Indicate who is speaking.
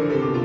Speaker 1: Amen.